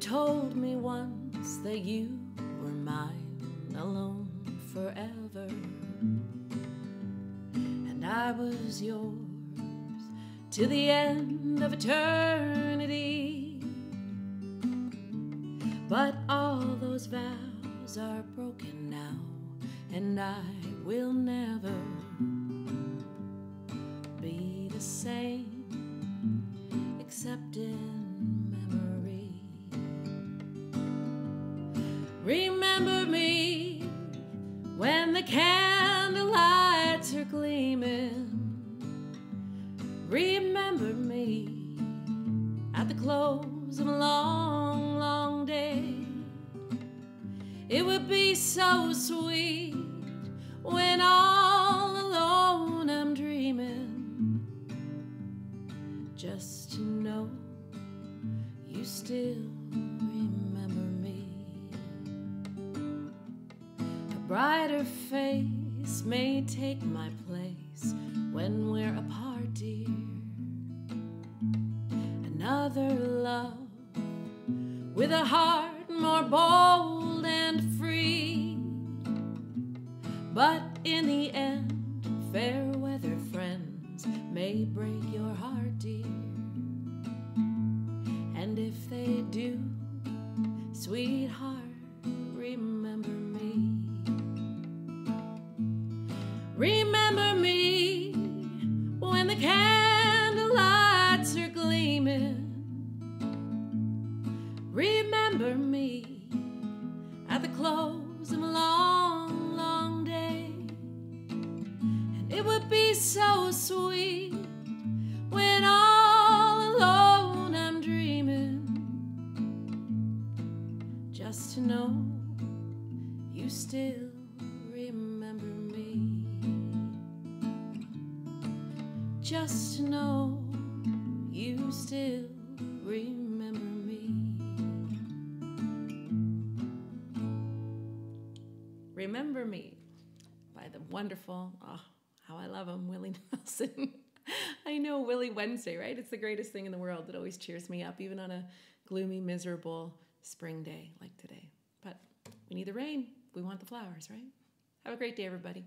told me once that you were mine alone forever, and I was yours to the end of eternity. But all those vows are broken now, and I will never Remember me when the candlelights are gleaming. Remember me at the close of a long, long day. It would be so sweet when all alone I'm dreaming. Just to know you still remember brighter face may take my place when we're apart, dear. Another love with a heart more bold and free. But in the end, fair weather friends may break your heart, dear. And if they do, sweetheart, remember Remember me when the candlelights are gleaming. Remember me at the close of a long, long day. And it would be so sweet when all alone I'm dreaming. Just to know you still Just to know you still remember me. Remember Me by the wonderful, oh, how I love him, Willie Nelson. I know Willie Wednesday, right? It's the greatest thing in the world. It always cheers me up, even on a gloomy, miserable spring day like today. But we need the rain. We want the flowers, right? Have a great day, everybody.